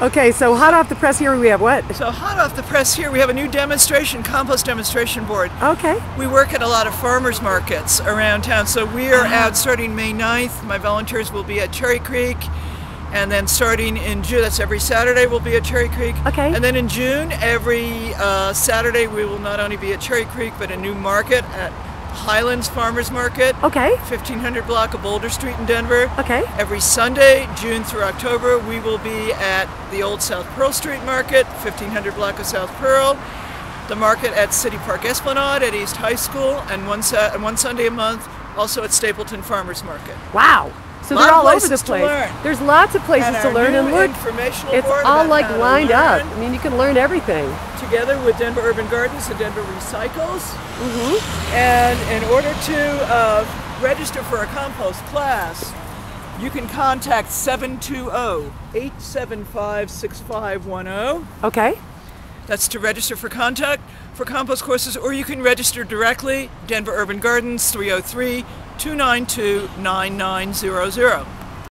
Okay, so hot off the press here we have what? So hot off the press here, we have a new demonstration, compost demonstration board. Okay. We work at a lot of farmers markets around town. So we are out starting May 9th. My volunteers will be at Cherry Creek. And then starting in June, that's every Saturday, we'll be at Cherry Creek. Okay. And then in June, every uh, Saturday, we will not only be at Cherry Creek, but a new market at Highlands Farmers Market. Okay. 1500 block of Boulder Street in Denver. Okay. Every Sunday, June through October, we will be at the old South Pearl Street Market, 1500 block of South Pearl. The market at City Park Esplanade at East High School, and one, and one Sunday a month, also at Stapleton Farmers Market. Wow. So they're all over the place. There's lots of places to learn and look. It's all like lined up. I mean, you can learn everything. together with Denver Urban Gardens and Denver Recycles. Mm-hmm. And in order to uh, register for a compost class, you can contact 720-875-6510. Okay. That's to register for contact for compost courses, or you can register directly, Denver Urban Gardens, 303 292 9900.